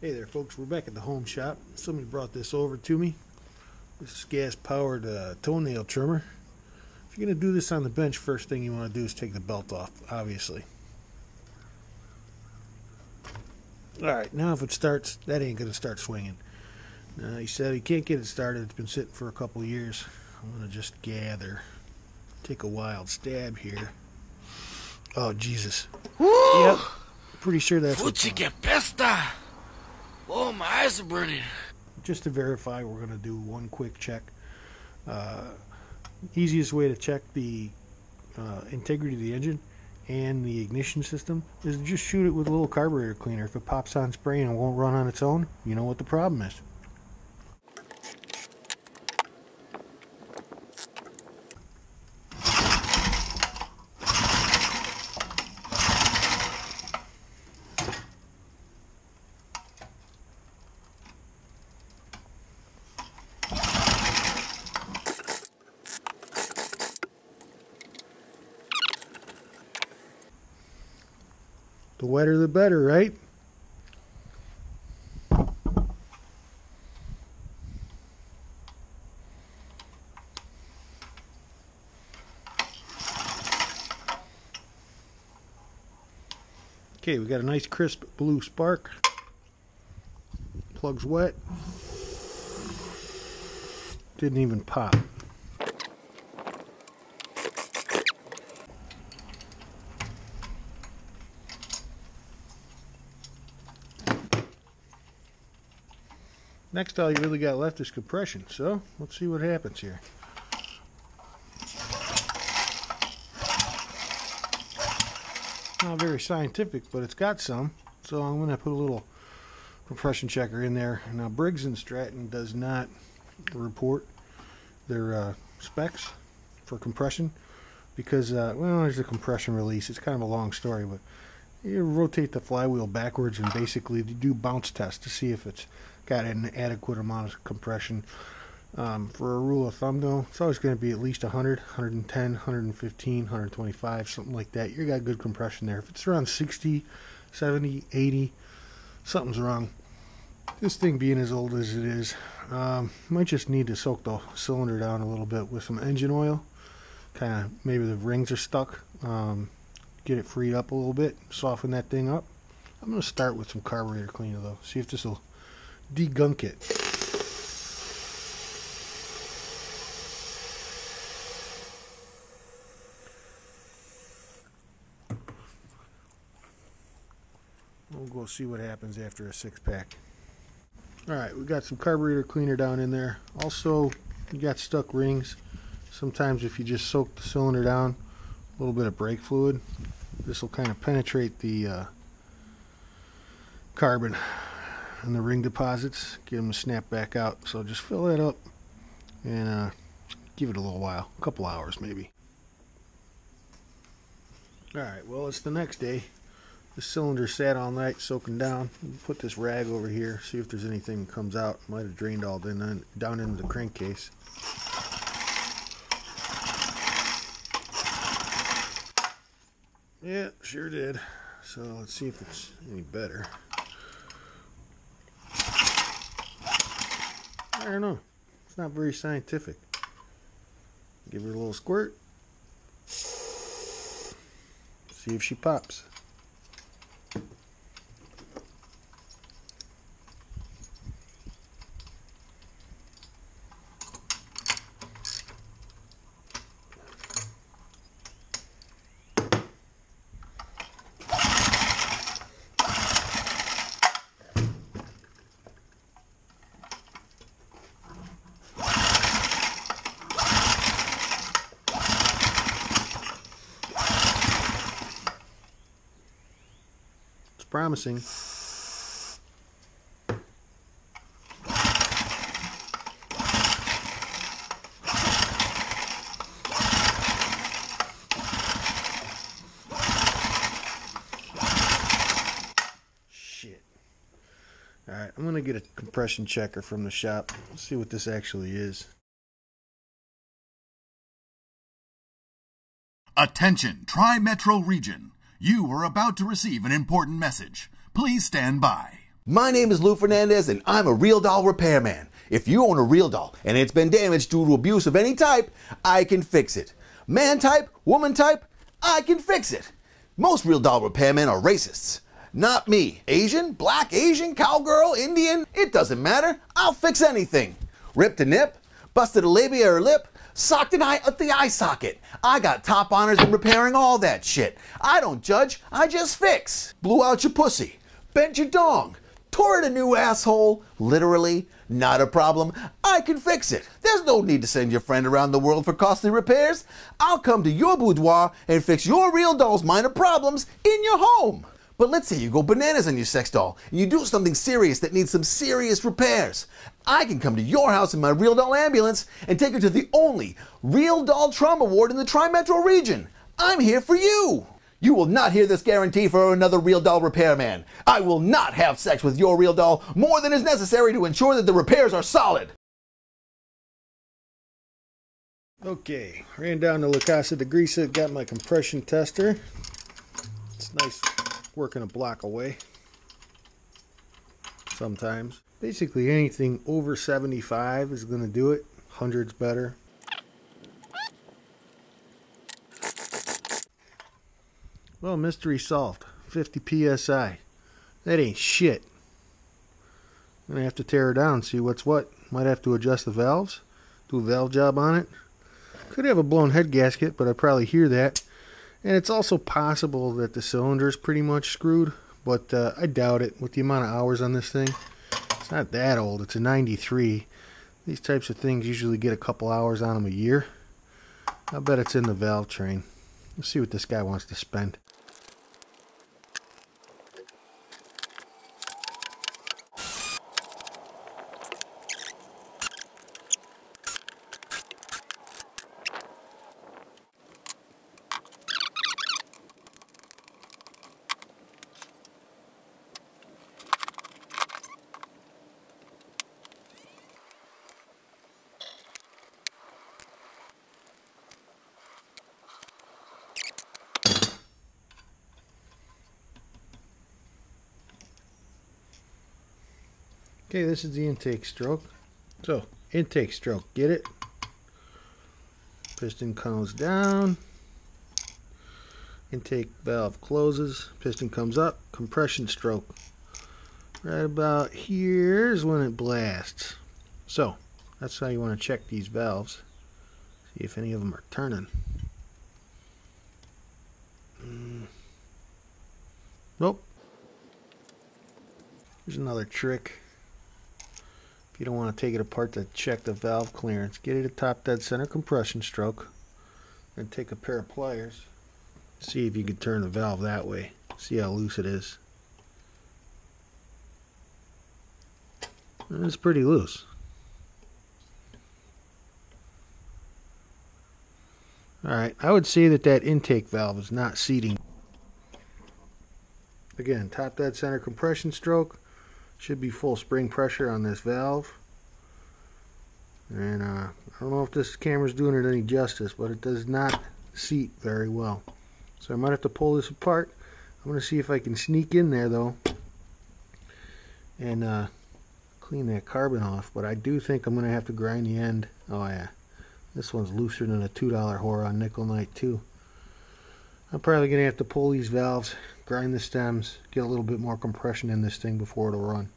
Hey there folks, we're back at the home shop. Somebody brought this over to me. This is gas powered uh, toenail trimmer. If you're going to do this on the bench, first thing you want to do is take the belt off, obviously. Alright, now if it starts, that ain't going to start swinging. Now he said he can't get it started, it's been sitting for a couple years. I'm going to just gather. Take a wild stab here. Oh, Jesus. Woo! Yep. Pretty sure that's what's Oh, my eyes are burning. just to verify, we're going to do one quick check. Uh, easiest way to check the uh, integrity of the engine and the ignition system is to just shoot it with a little carburetor cleaner. If it pops on spray and won't run on its own, you know what the problem is. The wetter the better, right? Okay, we got a nice crisp blue spark. Plug's wet. Didn't even pop. Next all you really got left is compression. So let's see what happens here. Not very scientific, but it's got some. So I'm going to put a little compression checker in there. Now Briggs and Stratton does not report their uh, specs for compression because uh, well there's a compression release. It's kind of a long story, but you rotate the flywheel backwards and basically do bounce tests to see if it's got an adequate amount of compression. Um, for a rule of thumb, though, it's always going to be at least 100, 110, 115, 125, something like that. You got good compression there. If it's around 60, 70, 80, something's wrong. This thing being as old as it is, um, might just need to soak the cylinder down a little bit with some engine oil. Kind of maybe the rings are stuck. Um, get it freed up a little bit, soften that thing up. I'm going to start with some carburetor cleaner though, see if this will degunk it. We'll go see what happens after a six pack. Alright, we got some carburetor cleaner down in there. Also, you got stuck rings. Sometimes if you just soak the cylinder down, a little bit of brake fluid, this will kind of penetrate the uh, carbon and the ring deposits, get them to snap back out. So just fill that up and uh, give it a little while, a couple hours maybe. Alright, well it's the next day. The cylinder sat all night soaking down. Put this rag over here, see if there's anything that comes out. Might have drained all in, down into the crankcase. Yeah, sure did. So let's see if it's any better. I don't know. It's not very scientific. Give her a little squirt. See if she pops. Promising. Shit. Alright, I'm gonna get a compression checker from the shop. Let's see what this actually is. Attention, Tri Metro Region. You are about to receive an important message. Please stand by. My name is Lou Fernandez and I'm a real doll repairman. If you own a real doll and it's been damaged due to abuse of any type, I can fix it. Man type, woman type, I can fix it. Most real doll repairmen are racists. Not me. Asian, black, Asian, cowgirl, Indian, it doesn't matter. I'll fix anything. Ripped a nip, busted a labia or lip, socked an eye at the eye socket. I got top honors in repairing all that shit. I don't judge, I just fix. Blew out your pussy, bent your dong, tore it a new asshole, literally, not a problem. I can fix it. There's no need to send your friend around the world for costly repairs. I'll come to your boudoir and fix your real doll's minor problems in your home. But let's say you go bananas on your sex doll and you do something serious that needs some serious repairs. I can come to your house in my Real Doll ambulance and take her to the only Real Doll Trauma Ward in the Tri Metro region. I'm here for you. You will not hear this guarantee for another real doll repairman. I will not have sex with your real doll more than is necessary to ensure that the repairs are solid. Okay, ran down to La Casa de Gresa, got my compression tester. It's nice working a block away. Sometimes. Basically anything over 75 is going to do it. 100's better. Well, mystery solved. 50 psi. That ain't shit. I'm gonna have to tear her down, see what's what. Might have to adjust the valves, do a valve job on it. Could have a blown head gasket, but I probably hear that. And it's also possible that the cylinder is pretty much screwed, but uh, I doubt it with the amount of hours on this thing. It's not that old. It's a 93. These types of things usually get a couple hours on them a year. I bet it's in the valve train. Let's see what this guy wants to spend. Okay, this is the intake stroke. So, intake stroke, get it? Piston comes down. Intake valve closes. Piston comes up. Compression stroke. Right about here is when it blasts. So, that's how you want to check these valves. See if any of them are turning. Mm. Nope. Here's another trick you don't want to take it apart to check the valve clearance, get it a top dead center compression stroke. and take a pair of pliers. See if you can turn the valve that way. See how loose it is. And it's pretty loose. Alright, I would say that that intake valve is not seating. Again, top dead center compression stroke. Should be full spring pressure on this valve. And uh, I don't know if this camera's doing it any justice, but it does not seat very well. So I might have to pull this apart. I'm to see if I can sneak in there though and uh, clean that carbon off. But I do think I'm going to have to grind the end. Oh yeah, this one's looser than a $2 whore on Nickel Night too. I'm probably going to have to pull these valves, grind the stems, get a little bit more compression in this thing before it'll run.